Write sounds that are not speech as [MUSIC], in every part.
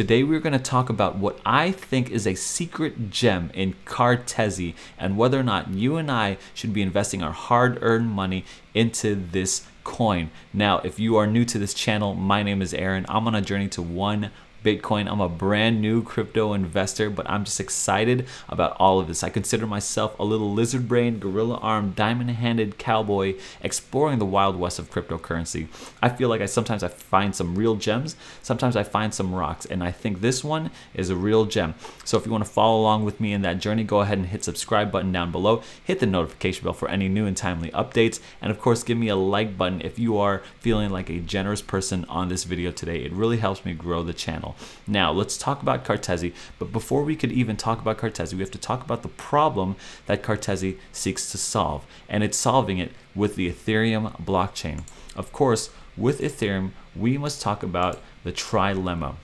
Today we're going to talk about what I think is a secret gem in Cartesi and whether or not you and I should be investing our hard-earned money into this coin. Now, if you are new to this channel, my name is Aaron. I'm on a journey to 1 Bitcoin. I'm a brand new crypto investor, but I'm just excited about all of this. I consider myself a little lizard brain, gorilla armed, diamond handed cowboy exploring the wild west of cryptocurrency. I feel like I sometimes I find some real gems, sometimes I find some rocks, and I think this one is a real gem. So if you want to follow along with me in that journey, go ahead and hit subscribe button down below. Hit the notification bell for any new and timely updates, and of course, give me a like button if you are feeling like a generous person on this video today. It really helps me grow the channel Now, let's talk about Cartesi, but before we could even talk about Cartesi, we have to talk about the problem that Cartesi seeks to solve, and it's solving it with the Ethereum blockchain. Of course, with Ethereum, we must talk about the trilemma.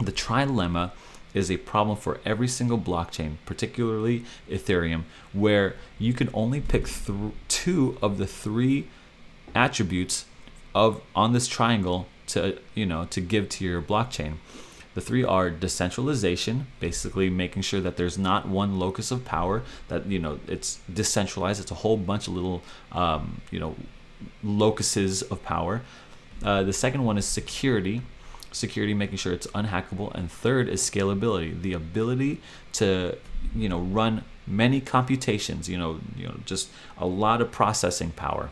The trilemma is a problem for every single blockchain, particularly Ethereum, where you can only pick two of the three attributes of on this triangle to you know to give to your blockchain. The three are decentralization, basically making sure that there's not one locus of power, that you know it's decentralized. It's a whole bunch of little um, you know locuses of power. Uh, the second one is security, security making sure it's unhackable, and third is scalability, the ability to you know run many computations. You know you know just a lot of processing power.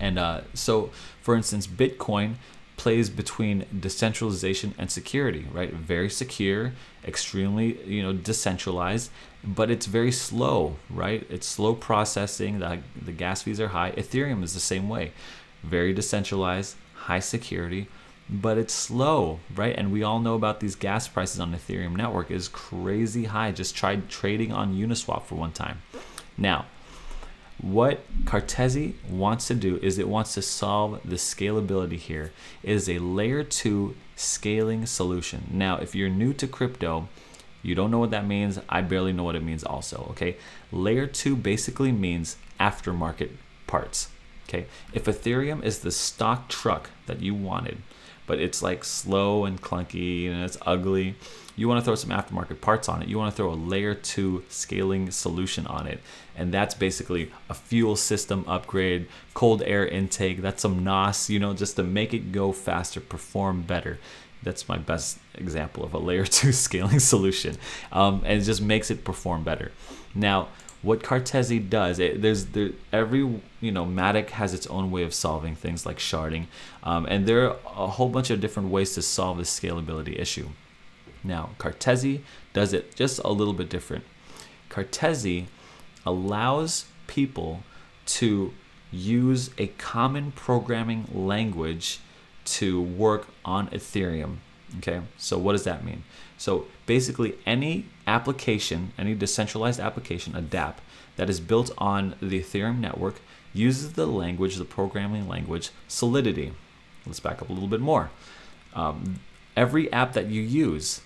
And uh, so, for instance, Bitcoin plays between decentralization and security, right? Very secure, extremely, you know, decentralized, but it's very slow, right? It's slow processing. The, the gas fees are high. Ethereum is the same way. Very decentralized, high security, but it's slow, right? And we all know about these gas prices on Ethereum network is crazy high. Just tried trading on Uniswap for one time. Now, what Cartesi wants to do is it wants to solve the scalability here. It is a layer two scaling solution. Now, if you're new to crypto, you don't know what that means. I barely know what it means also, okay? Layer two basically means aftermarket parts, okay? If Ethereum is the stock truck that you wanted, but it's like slow and clunky and it's ugly, you want to throw some aftermarket parts on it. You want to throw a layer two scaling solution on it. And that's basically a fuel system upgrade, cold air intake, that's some NOS, you know, just to make it go faster, perform better. That's my best example of a layer [LAUGHS] two scaling solution. Um, and it just makes it perform better. Now, what Cartesi does, it, there's there, every you know Matic has its own way of solving things like sharding, um, and there are a whole bunch of different ways to solve the scalability issue. Now, Cartesi does it just a little bit different. Cartesi allows people to use a common programming language to work on Ethereum. Okay, so what does that mean? So basically, any application, any decentralized application, a dApp, that is built on the Ethereum network uses the language, the programming language, Solidity. Let's back up a little bit more. Um, every app that you use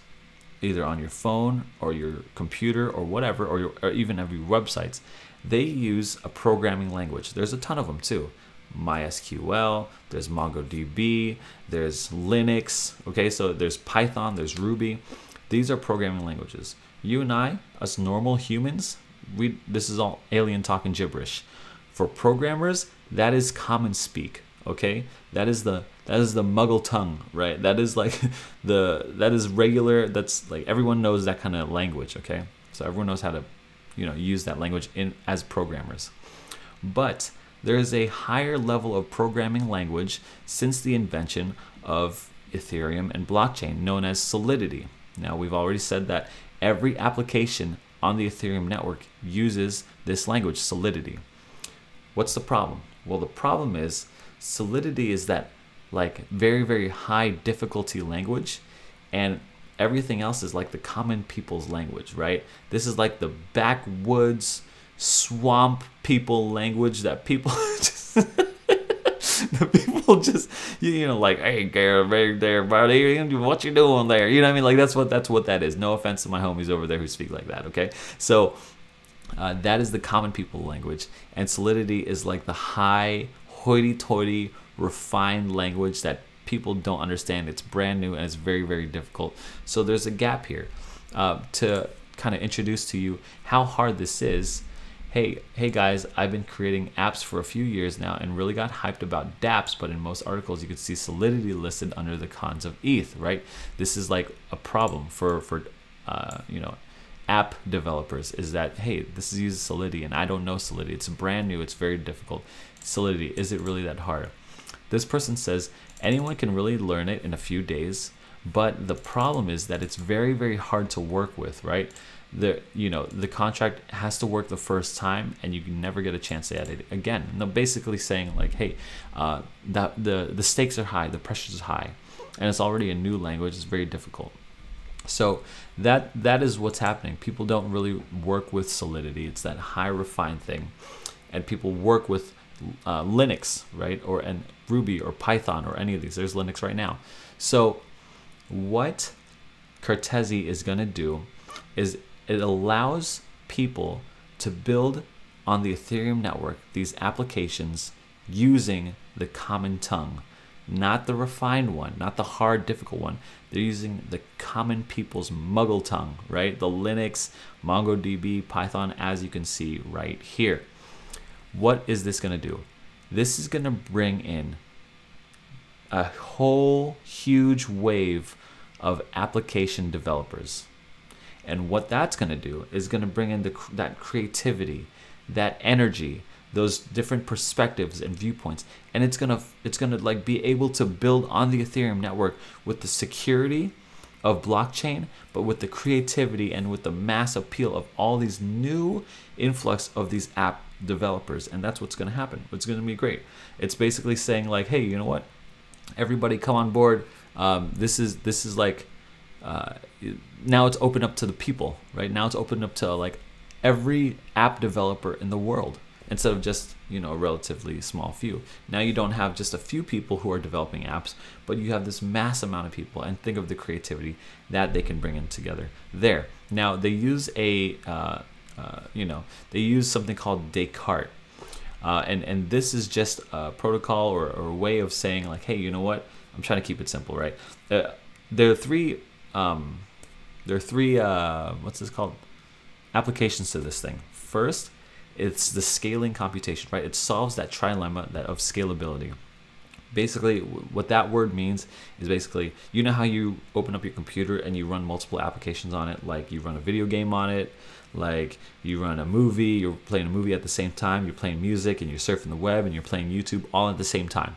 either on your phone or your computer or whatever, or, your, or even every websites, they use a programming language. There's a ton of them too. MySQL, there's MongoDB, there's Linux, okay, so there's Python, there's Ruby. These are programming languages. You and I, us normal humans, we this is all alien talking gibberish. For programmers, that is common speak okay that is the that is the muggle tongue right? That is like [LAUGHS] the that is regular that's like everyone knows that kind of language okay? So everyone knows how to you know use that language in as programmers. But there is a higher level of programming language since the invention of ethereum and blockchain known as solidity. Now we've already said that every application on the ethereum network uses this language solidity. What's the problem? Well the problem is Solidity is that like very, very high difficulty language and everything else is like the common people's language, right? This is like the backwoods swamp people language that people [LAUGHS] just [LAUGHS] the people just you know like hey Garrett there buddy. What you doing there? You know what I mean? Like that's what that's what that is. No offense to my homies over there who speak like that okay? So uh, that is the common people language and solidity is like the high hoity-toity, refined language that people don't understand. It's brand new and it's very, very difficult. So there's a gap here. Uh, to kind of introduce to you how hard this is, hey, hey guys, I've been creating apps for a few years now and really got hyped about dApps, but in most articles you can see Solidity listed under the cons of ETH, right? This is like a problem for, for uh, you know, app developers is that, hey, this is uses Solidity and I don't know Solidity. It's brand new, it's very difficult. Solidity, is it really that hard? This person says anyone can really learn it in a few days, but the problem is that it's very, very hard to work with, right? The you know the contract has to work the first time, and you can never get a chance to add it again. They're basically saying like, hey, uh, that the the stakes are high, the pressure is high, and it's already a new language. It's very difficult. So that that is what's happening. People don't really work with Solidity. It's that high refined thing, and people work with uh, Linux, right, or and Ruby or Python or any of these. There's Linux right now. So what Cartesi is going to do is it allows people to build on the Ethereum network these applications using the common tongue, not the refined one, not the hard, difficult one. They're using the common people's muggle tongue, right? The Linux, MongoDB, Python, as you can see right here. What is this going to do? This is going to bring in a whole huge wave of application developers. And what that's going to do is going to bring in the, that creativity, that energy, those different perspectives and viewpoints and it's going to it's going to like be able to build on the ethereum network with the security of blockchain but with the creativity and with the mass appeal of all these new influx of these app developers and that's what's going to happen. It's going to be great. It's basically saying like hey you know what? Everybody come on board. Um, this is this is like uh, now it's open up to the people right? Now it's open up to like every app developer in the world instead of just you know a relatively small few. Now you don't have just a few people who are developing apps but you have this mass amount of people and think of the creativity that they can bring in together. There. Now they use a uh, uh, you know they use something called descartes. Uh, and and this is just a protocol or, or, a way of saying like hey you know what? I'm trying to keep it simple right? Uh, there are three um, there are three uh, what's this called? Applications to this thing. First it's the scaling computation right? It solves that trilemma that of scalability basically what that word means is basically you know how you open up your computer and you run multiple applications on it? Like you run a video game on it like you run a movie you're playing a movie at the same time you're playing music and you're surfing the web and you're playing youtube all at the same time.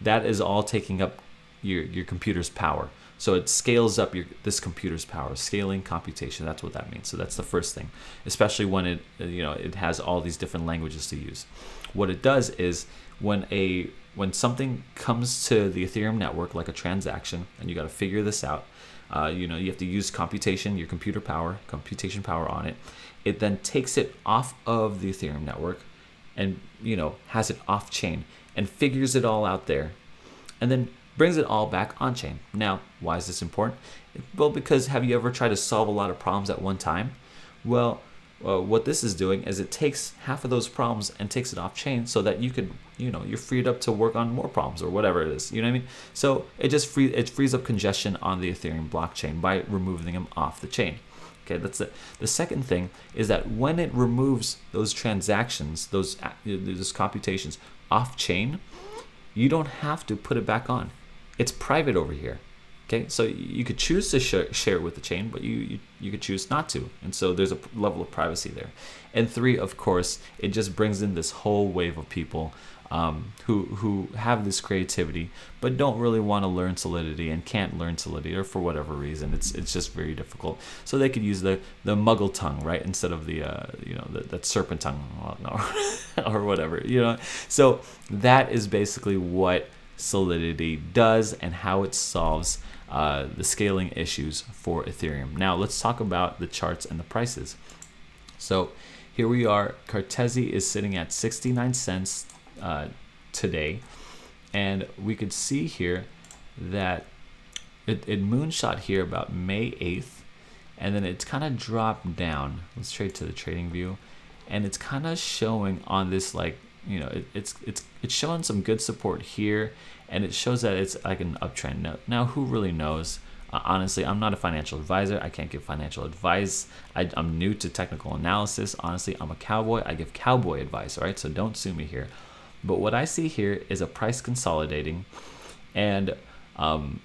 That is all taking up your, your computer's power so it scales up your this computer's power. Scaling computation that's what that means. So that's the first thing especially when it you know it has all these different languages to use. What it does is when a when something comes to the ethereum network like a transaction and you got to figure this out uh, you know, you have to use computation, your computer power, computation power on it. It then takes it off of the Ethereum network and, you know, has it off chain and figures it all out there. And then brings it all back on chain. Now, why is this important? Well, because have you ever tried to solve a lot of problems at one time? Well, uh, what this is doing is it takes half of those problems and takes it off chain so that you could you know you're freed up to work on more problems or whatever it is you know what i mean so it just free it frees up congestion on the ethereum blockchain by removing them off the chain okay that's it the second thing is that when it removes those transactions those those computations off chain you don't have to put it back on it's private over here Okay, so you could choose to share, share with the chain, but you, you, you could choose not to. And so there's a level of privacy there. And three, of course, it just brings in this whole wave of people um, who, who have this creativity, but don't really want to learn Solidity and can't learn Solidity or for whatever reason. It's, it's just very difficult. So they could use the, the muggle tongue, right? Instead of the, uh, you know, the, that serpent tongue [LAUGHS] or whatever, you know? So that is basically what Solidity does and how it solves uh, the scaling issues for Ethereum. Now let's talk about the charts and the prices. So here we are, Cartesi is sitting at 69 cents uh, today. And we could see here that it, it moonshot here about May 8th. And then it's kind of dropped down. Let's trade to the trading view. And it's kind of showing on this like you know, it, it's it's it's showing some good support here, and it shows that it's like an uptrend. Now, now who really knows? Uh, honestly, I'm not a financial advisor. I can't give financial advice. I, am new to technical analysis. Honestly, I'm a cowboy. I give cowboy advice. All right, so don't sue me here. But what I see here is a price consolidating, and um,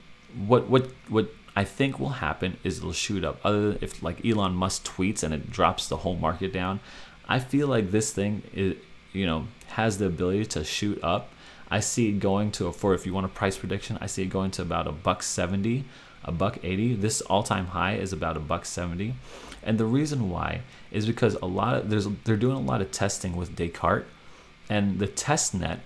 what what what I think will happen is it'll shoot up. Other than if like Elon Musk tweets and it drops the whole market down, I feel like this thing is you know has the ability to shoot up. I see it going to a for if you want a price prediction, I see it going to about a buck seventy, a buck eighty. This all-time high is about a buck seventy, and the reason why is because a lot of there's they're doing a lot of testing with Descartes, and the test net,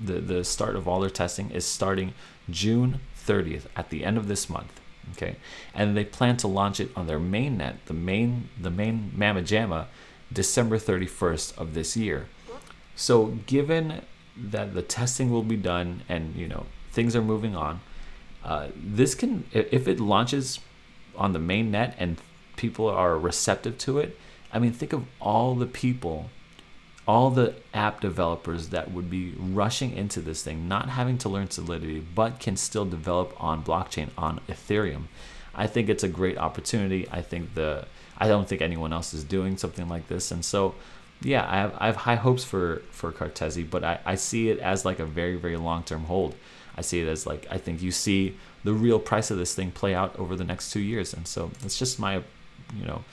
the the start of all their testing is starting June 30th at the end of this month okay and they plan to launch it on their main net the main the main Mamma Jamma December 31st of this year so given that the testing will be done and you know things are moving on uh, this can if it launches on the main net and people are receptive to it I mean think of all the people all the app developers that would be rushing into this thing, not having to learn Solidity, but can still develop on blockchain on Ethereum. I think it's a great opportunity. I think the I don't think anyone else is doing something like this, and so yeah, I have I have high hopes for for Cartesi, but I I see it as like a very very long term hold. I see it as like I think you see the real price of this thing play out over the next two years, and so it's just my you know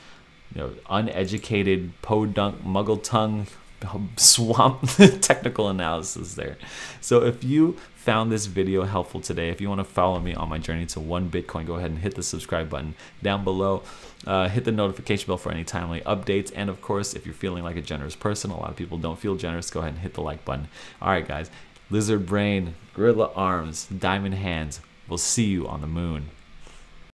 you know uneducated podunk muggle tongue swamp [LAUGHS] the technical analysis there. So if you found this video helpful today, if you want to follow me on my journey to one Bitcoin, go ahead and hit the subscribe button down below. Uh, hit the notification bell for any timely updates. And of course, if you're feeling like a generous person, a lot of people don't feel generous, go ahead and hit the like button. All right, guys. Lizard brain, gorilla arms, diamond hands. We'll see you on the moon.